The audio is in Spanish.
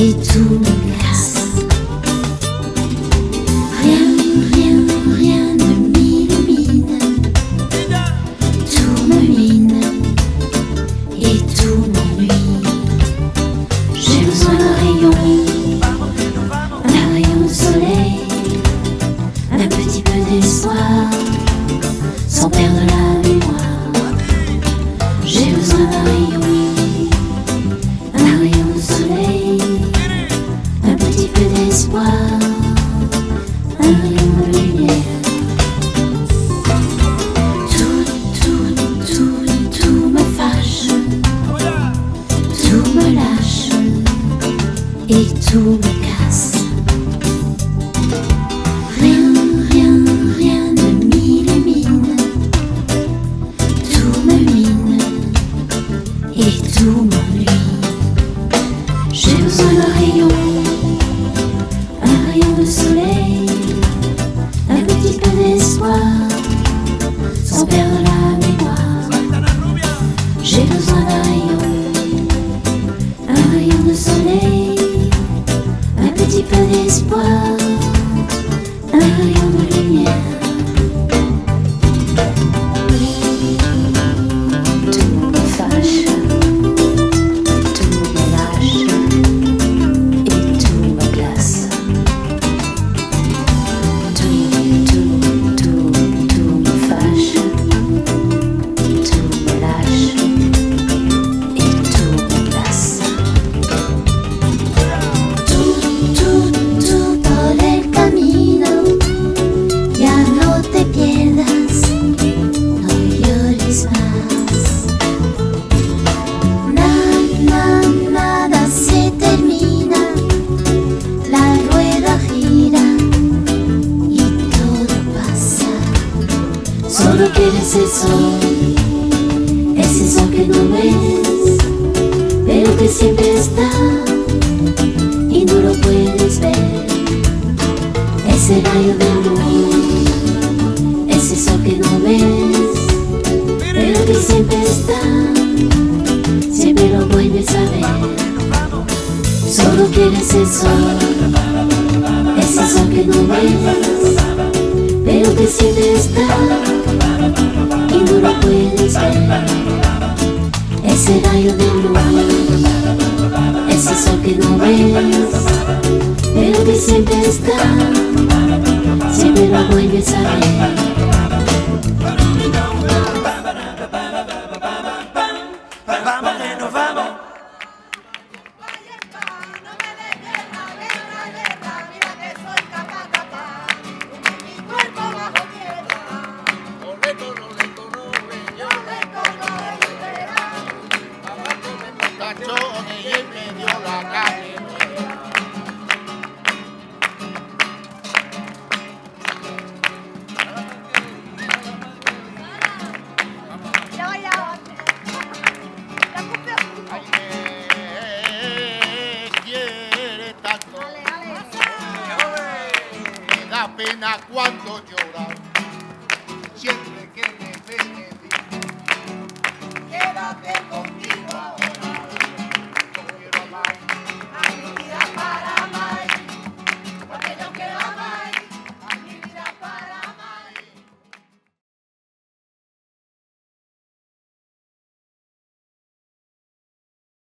et tout me glace. Rien, rien, rien ne m'illumine, tout me mine et tout m'ennuie. J'ai besoin d'un rayon, un rayon de soleil, un petit peu d'espoir, sans perdre la mémoire. J'ai besoin d'un rayon, to petit peu d'espoir, un rayon de lumière. Solo quieres el sol, ese sol que no ves, pero que siempre está y no lo puedes ver. Ese rayo de luz, ese sol que no ves, pero que siempre está, siempre lo vuelves a ver. Solo quieres el sol, ese sol que no ves, pero que siempre está pero que siempre está, siempre lo vuelves a ver. Pena cuando llora. Siempre que me ve, me dice, Quédate conmigo.